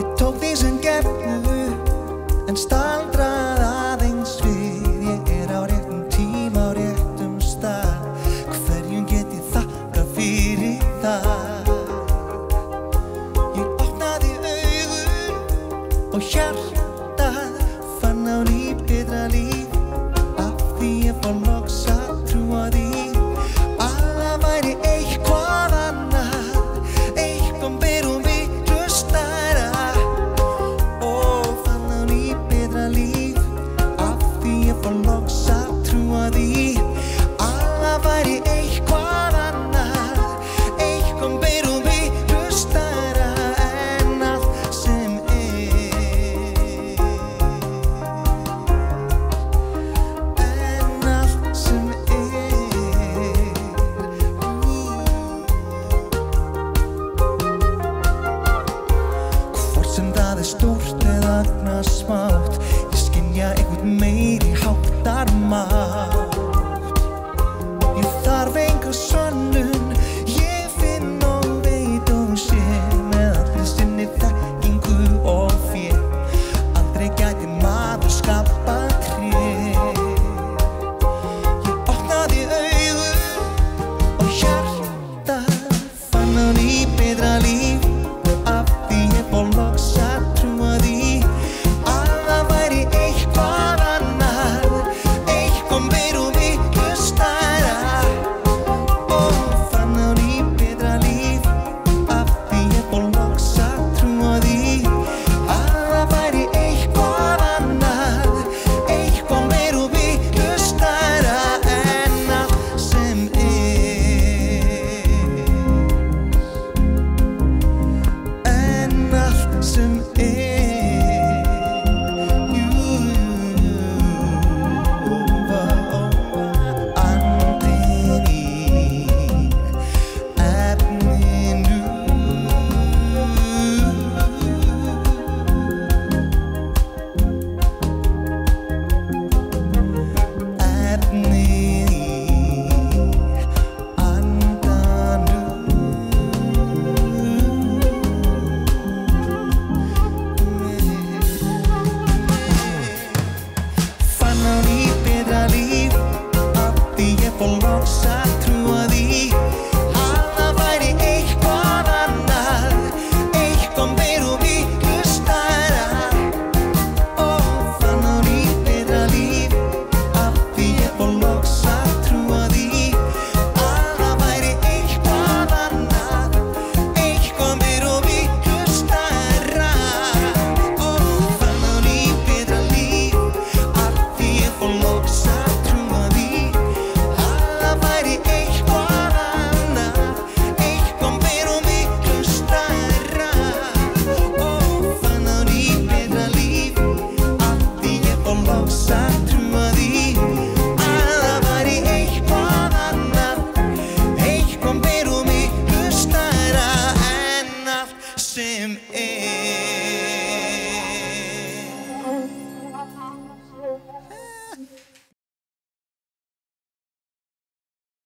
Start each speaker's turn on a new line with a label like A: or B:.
A: Ég tók því sem gefnum upp en staldrað aðeins við. Ég er á réttum tíma, á réttum stað. Hverjum get ég þakka fyrir það? Ég opnaði augun og hjarta hvort það er stórt eða agnarsmátt ég skinja einhvern meiri háttar má through all the